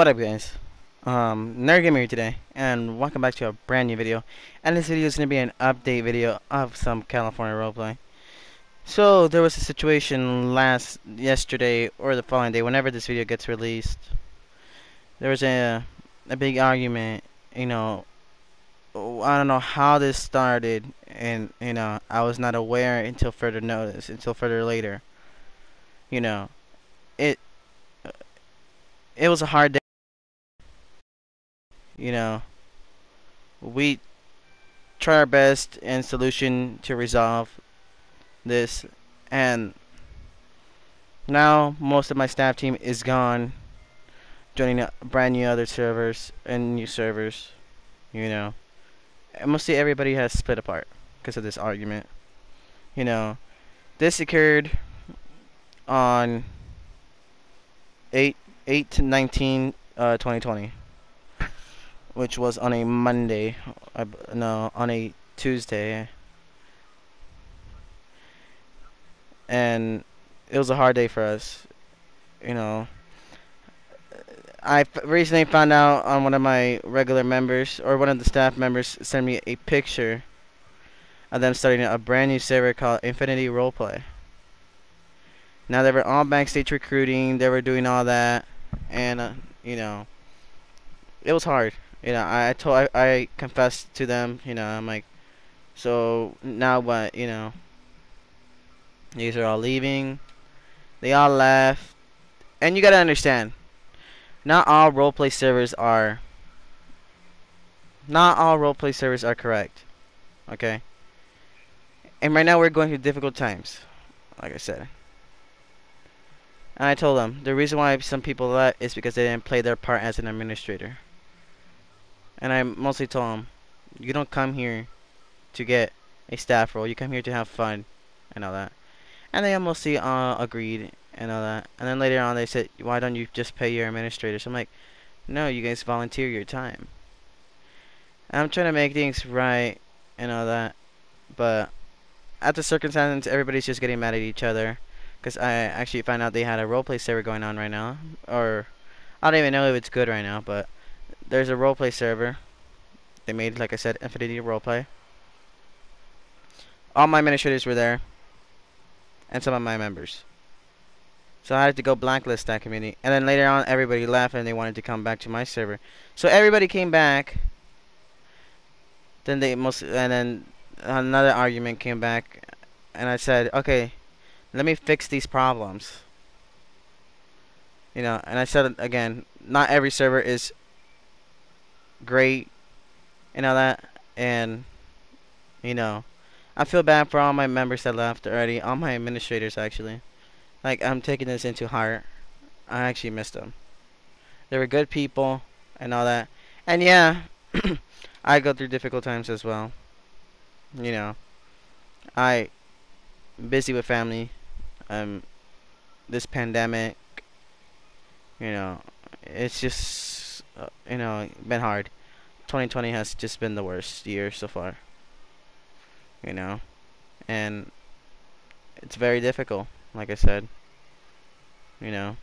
What up guys? Um, Nerd Gamer here today, and welcome back to a brand new video. And this video is going to be an update video of some California roleplay. So, there was a situation last, yesterday, or the following day, whenever this video gets released. There was a, a big argument, you know, I don't know how this started, and, you know, I was not aware until further notice, until further later. You know, it, it was a hard day you know, we try our best and solution to resolve this. And now most of my staff team is gone joining brand new other servers and new servers you know. And mostly everybody has split apart because of this argument you know. This occurred on 8 8 to 19 uh, 2020 which was on a Monday, uh, no, on a Tuesday. And it was a hard day for us, you know. I recently found out on one of my regular members, or one of the staff members, sent me a picture of them starting a brand new server called Infinity Roleplay. Now they were all backstage recruiting, they were doing all that, and uh, you know, it was hard you know, I, told, I, I confessed to them, you know, I'm like, so now what, you know, these are all leaving, they all left, and you gotta understand, not all roleplay servers are, not all roleplay servers are correct, okay, and right now we're going through difficult times, like I said. And I told them the reason why some people left is because they didn't play their part as an administrator. And I mostly told him, you don't come here to get a staff role. You come here to have fun and all that. And they mostly uh, agreed and all that. And then later on they said, why don't you just pay your administrators? I'm like, no, you guys volunteer your time. And I'm trying to make things right and all that. But at the circumstances, everybody's just getting mad at each other. Because I actually found out they had a roleplay server going on right now. Or, I don't even know if it's good right now, but there's a roleplay server. They made, like I said, Infinity Roleplay. All my administrators were there. And some of my members. So I had to go blacklist that community. And then later on, everybody left and they wanted to come back to my server. So everybody came back. Then they most, and then another argument came back. And I said, okay, let me fix these problems. You know, and I said again, not every server is great and all that. And, you know, I feel bad for all my members that left already. All my administrators, actually. Like, I'm taking this into heart. I actually missed them. They were good people and all that. And yeah, I go through difficult times as well. You know, I busy with family. Um, this pandemic. You know, it's just uh, you know, been hard. 2020 has just been the worst year so far. You know, and it's very difficult, like I said. You know,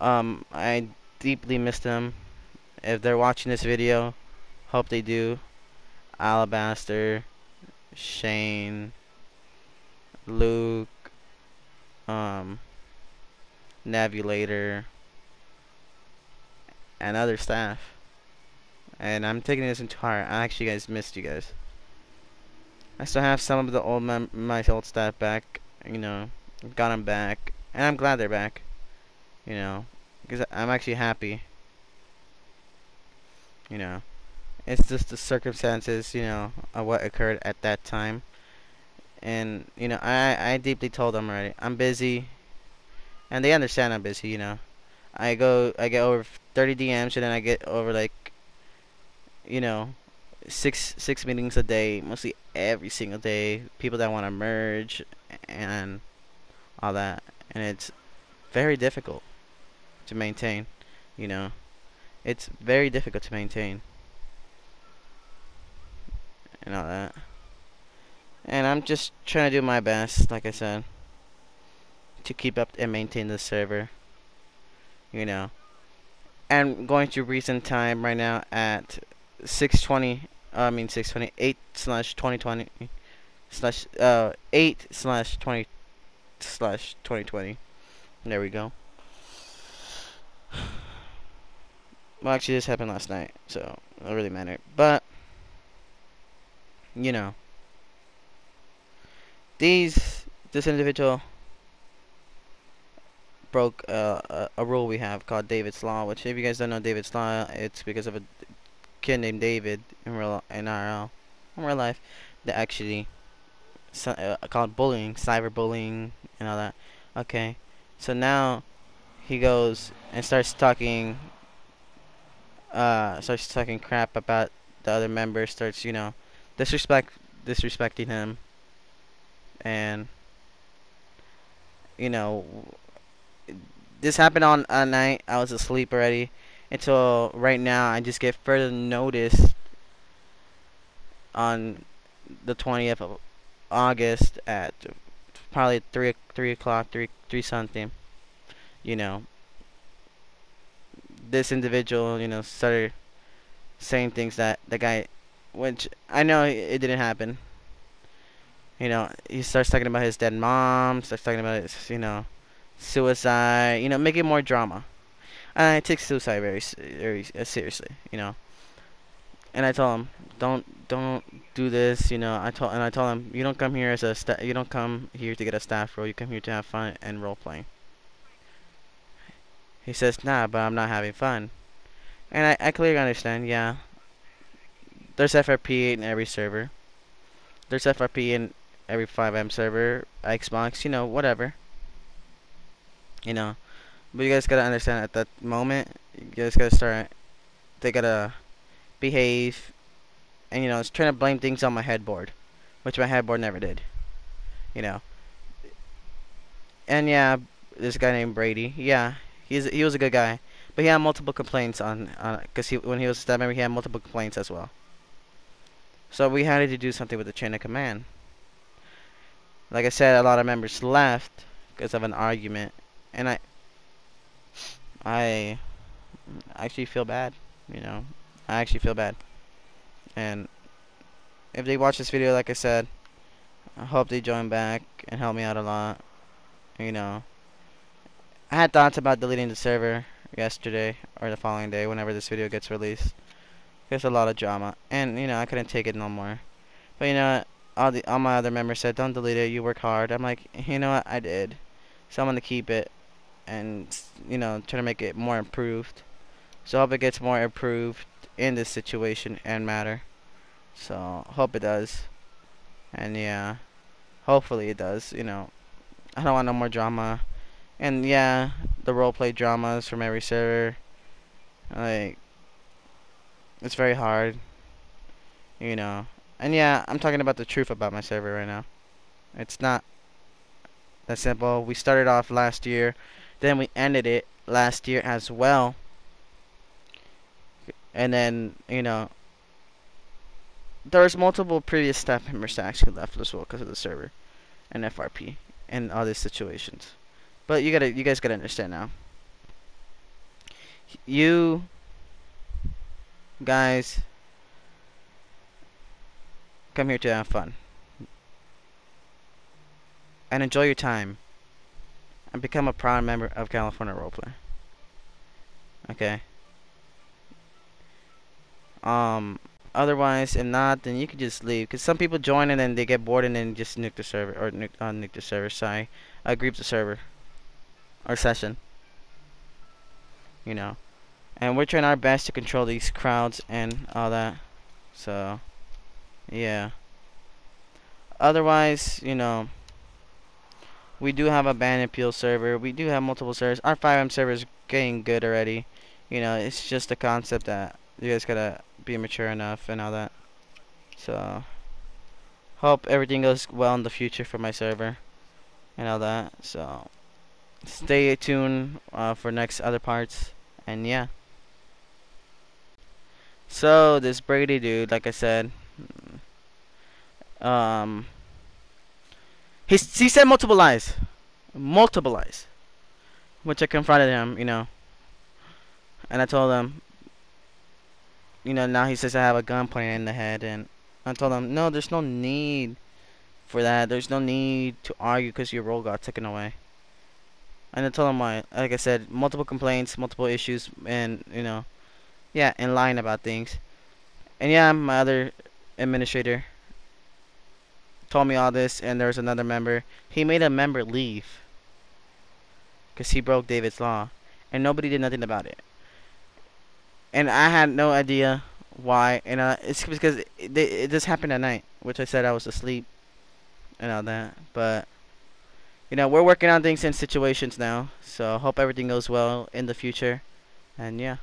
um, I deeply miss them. If they're watching this video, hope they do. Alabaster, Shane, Luke, um, Navulator and other staff. And I'm taking this into heart. I actually guys missed you guys. I still have some of the old my old staff back. You know, got them back, and I'm glad they're back. You know, because I'm actually happy. You know, it's just the circumstances. You know, of what occurred at that time. And you know, I I deeply told them already. I'm busy, and they understand I'm busy. You know. I go, I get over 30 DMs, and then I get over like, you know, six six meetings a day, mostly every single day. People that want to merge and all that, and it's very difficult to maintain. You know, it's very difficult to maintain and all that. And I'm just trying to do my best, like I said, to keep up and maintain the server you know. And going to recent time right now at 620 uh, I mean 628 slash 2020 slash uh 8 slash 20 slash 2020 there we go. Well actually this happened last night so it don't really matter. But you know these this individual broke uh, a, a rule we have called David's Law, which if you guys don't know David's Law, it's because of a kid named David in real in RL, in real life, that actually uh, called bullying, cyberbullying, and all that. Okay, so now he goes and starts talking, uh, starts talking crap about the other members, starts you know, disrespect, disrespecting him, and you know this happened on a night. I was asleep already. Until right now I just get further notice on the 20th of August at probably 3 3 o'clock 3 3 something you know. This individual you know started saying things that the guy which I know it didn't happen. You know he starts talking about his dead mom starts talking about his you know suicide, you know, make it more drama. And I take suicide very, very uh, seriously, you know. And I told him, don't, don't do this, you know. I told, and I told him, you don't come here as a, sta you don't come here to get a staff role. You come here to have fun and role playing. He says, nah, but I'm not having fun. And I, I clearly understand, yeah. There's FRP in every server. There's FRP in every FiveM server, Xbox, you know, whatever you know. But you guys gotta understand at that moment, you guys gotta start. They gotta behave, and you know, it's trying to blame things on my headboard, which my headboard never did. You know. And yeah, this guy named Brady. Yeah, he's he was a good guy, but he had multiple complaints on on because he when he was a staff member, he had multiple complaints as well. So we had to do something with the chain of command. Like I said, a lot of members left because of an argument and I I actually feel bad, you know. I actually feel bad. And if they watch this video, like I said, I hope they join back and help me out a lot. You know, I had thoughts about deleting the server yesterday or the following day whenever this video gets released. There's a lot of drama, and you know I couldn't take it no more. But you know, all the all my other members said, "Don't delete it. You work hard." I'm like, you know what? I did, so I'm gonna keep it and you know try to make it more improved. So hope it gets more improved in this situation and matter. So hope it does. And yeah hopefully it does you know. I don't want no more drama. And yeah the roleplay dramas from every server like it's very hard you know. And yeah I'm talking about the truth about my server right now. It's not that simple. We started off last year then we ended it last year as well. And then, you know, there's multiple previous staff members that actually left as well because of the server and FRP and all these situations. But you gotta, you guys gotta understand now. You guys come here to have fun and enjoy your time and become a proud member of California Roleplay. Okay. Um. Otherwise, if not, then you can just leave. Cause some people join and then they get bored and then just nuke the server or nuke, uh, nuke the server. Sorry, uh, group the server or session. You know, and we're trying our best to control these crowds and all that. So, yeah. Otherwise, you know. We do have a ban appeal server. We do have multiple servers. Our FiveM server is getting good already. You know, it's just a concept that you guys gotta be mature enough and all that. So, hope everything goes well in the future for my server and all that. So, stay tuned uh, for next other parts. And yeah. So, this Brady dude, like I said, um, he, he said multiple lies. Multiple lies. Which I confronted him, you know. And I told him, you know, now he says I have a gun pointed in the head, and I told him, no, there's no need for that. There's no need to argue because your role got taken away. And I told him why. Like I said, multiple complaints, multiple issues, and you know, yeah, and lying about things. And yeah, my other administrator told me all this, and there was another member. He made a member leave because he broke David's law, and nobody did nothing about it. And I had no idea why, and uh, it's because it, it, it just happened at night, which I said I was asleep and all that. But you know, we're working on things in situations now, so I hope everything goes well in the future. And yeah.